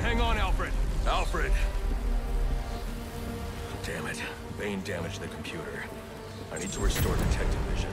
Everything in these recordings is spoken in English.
Hang on, Alfred. Alfred! Damn it. Bane damaged the computer. I need to restore detective vision.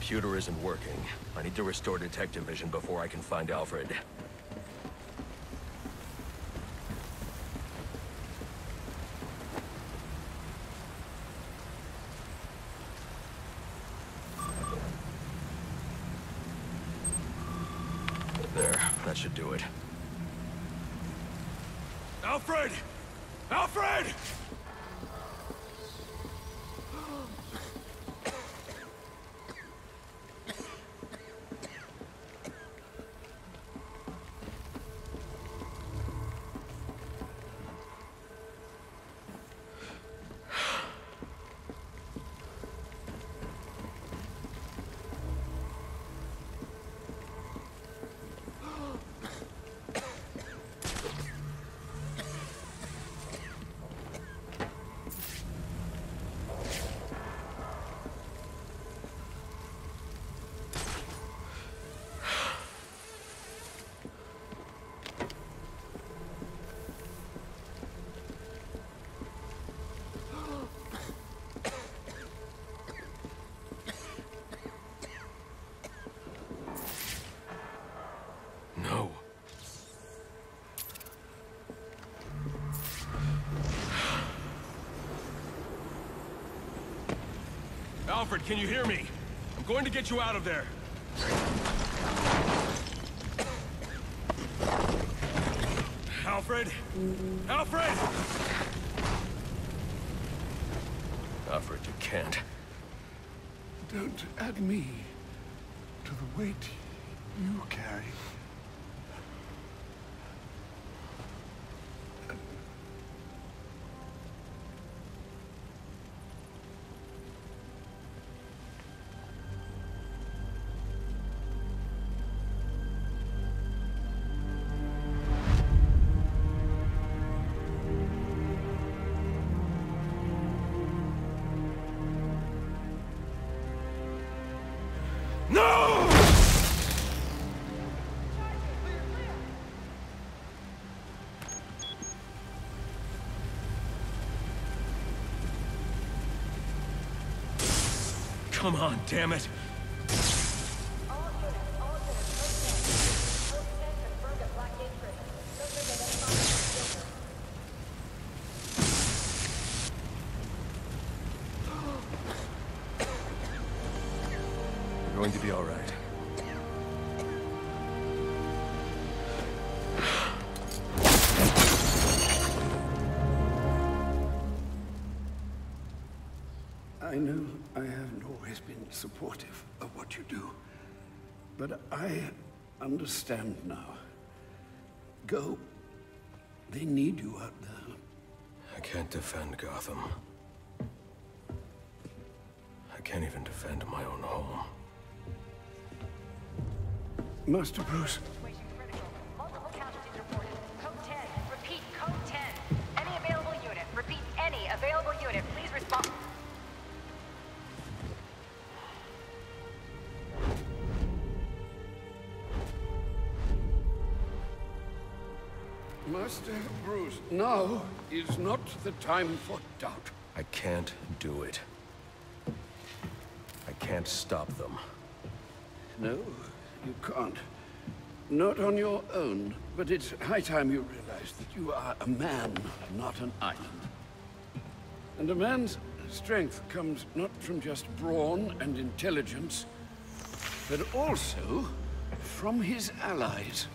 Computer isn't working. I need to restore detective vision before I can find Alfred. Alfred, can you hear me? I'm going to get you out of there. Alfred? Alfred! Alfred, you can't. Don't add me to the weight you carry. No! Come on, damn it. I know I haven't always been supportive of what you do, but I understand now. Go. They need you out there. I can't defend Gotham. I can't even defend my own home. Master Bruce, Master Bruce, now is not the time for doubt. I can't do it. I can't stop them. No, you can't. Not on your own, but it's high time you realize that you are a man, not an island. And a man's strength comes not from just brawn and intelligence, but also from his allies.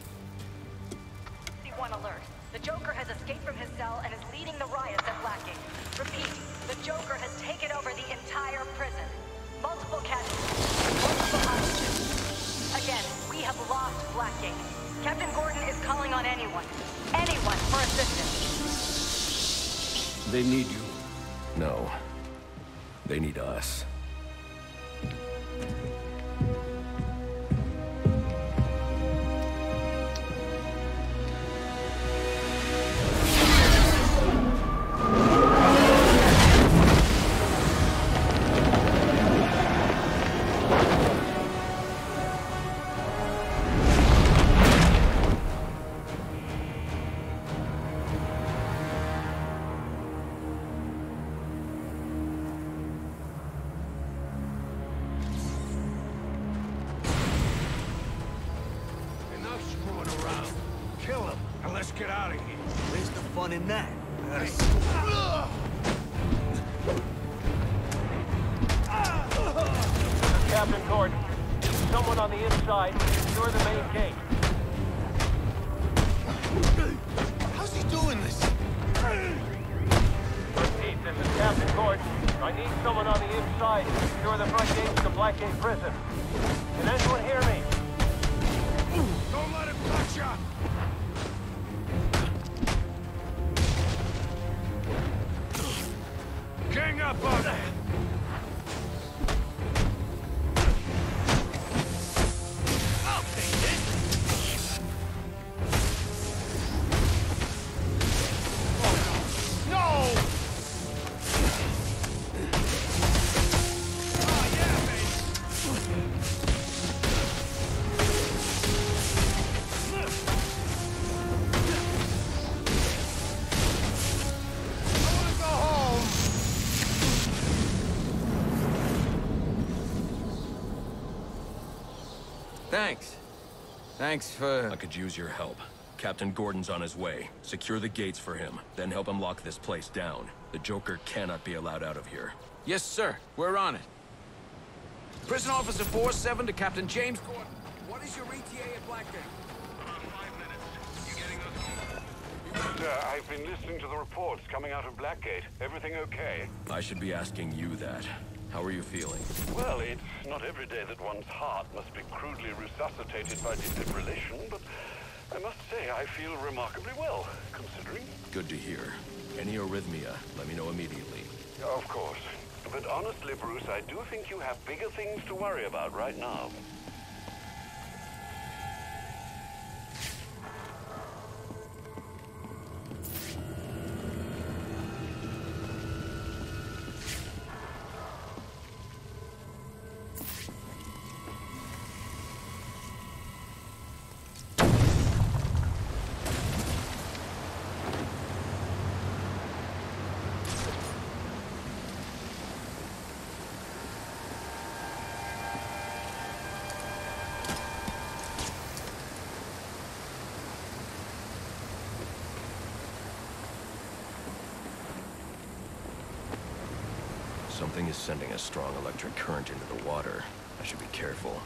The Joker has escaped from his cell and is leading the riots at Blackgate. Repeat, the Joker has taken over the entire prison. Multiple casualties, multiple hostages. Again, we have lost Blackgate. Captain Gordon is calling on anyone, anyone for assistance. They need you. No. They need us. Captain Gordon. Someone on the inside. Secure the main gate. How's he doing this? Repeat, this is Captain Gordon. I need someone on the inside to secure the front gate to Blackgate Prison. Can anyone hear me? Don't let him touch ya! Thanks. Thanks for... I could use your help. Captain Gordon's on his way. Secure the gates for him, then help him lock this place down. The Joker cannot be allowed out of here. Yes, sir. We're on it. Prison Officer 4-7 to Captain James Gordon. What is your ETA at Blackgate? About five minutes. You getting us? Sir, I've been listening to the reports coming out of Blackgate. Everything okay? I should be asking you that. How are you feeling? Well, it's not every day that one's heart must be crudely resuscitated by defibrillation, but I must say I feel remarkably well, considering. Good to hear. Any arrhythmia, let me know immediately. Of course. But honestly, Bruce, I do think you have bigger things to worry about right now. Something is sending a strong electric current into the water. I should be careful.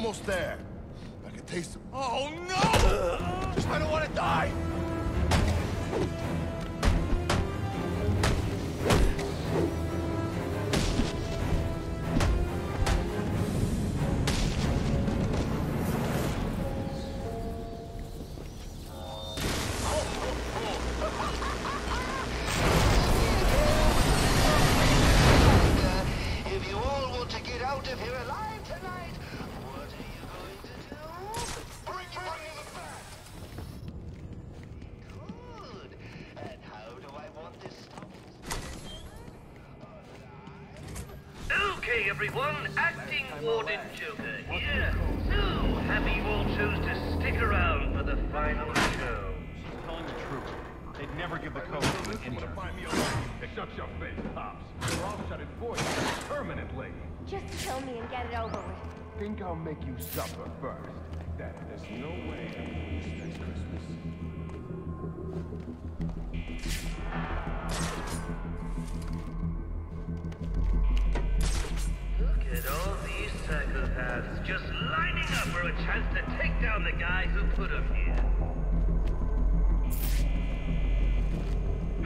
Almost there. I can taste it. Oh, no! I don't want to die! They'd never give the code to an intern. Find me Shut your face, Pops. Or I'll shut it for you permanently. Just kill me and get it over with. Think I'll make you suffer first. That there's no way I can miss next Christmas. Look at all these psychopaths just lining up for a chance to take down the guy who put them here.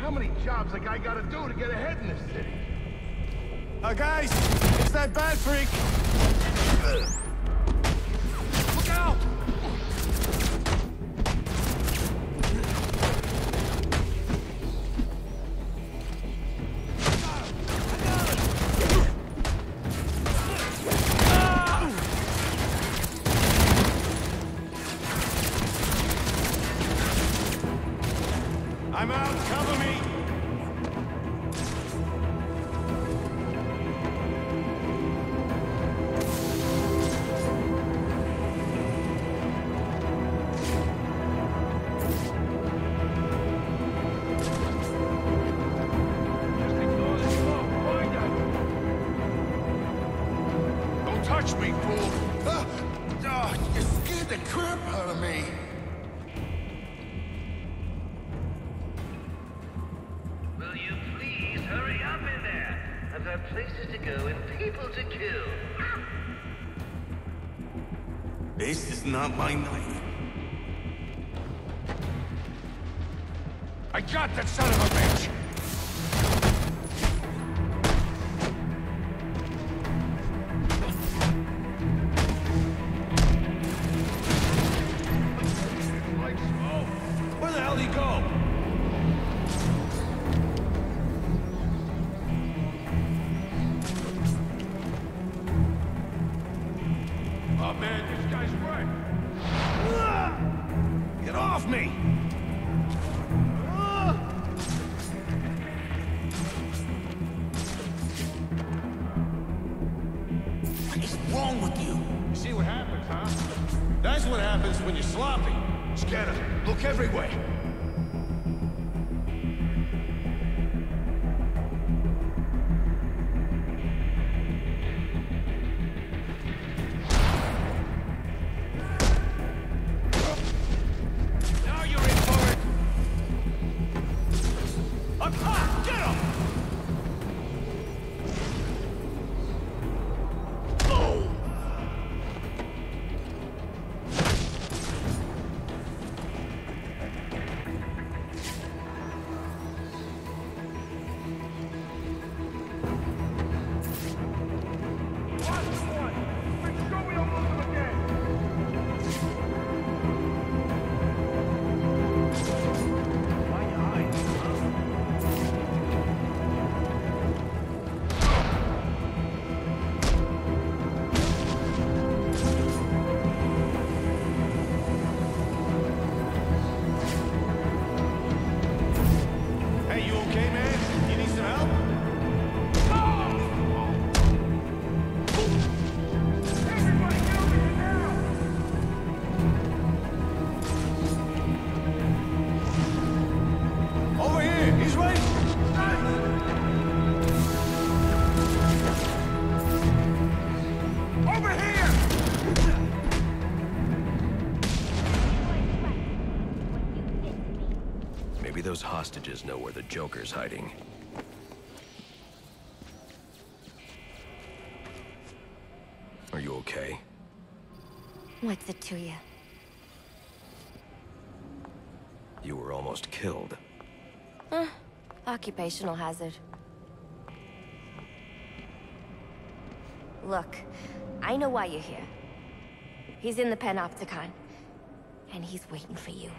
How many jobs a guy gotta do to get ahead in this city? Uh, guys, it's that bad freak! I got that son of a bitch! Happens when you're sloppy. Scanner, look everywhere. Joker's hiding. Are you okay? What's it to you? You were almost killed. Huh. Occupational hazard. Look, I know why you're here. He's in the Panopticon. And he's waiting for you.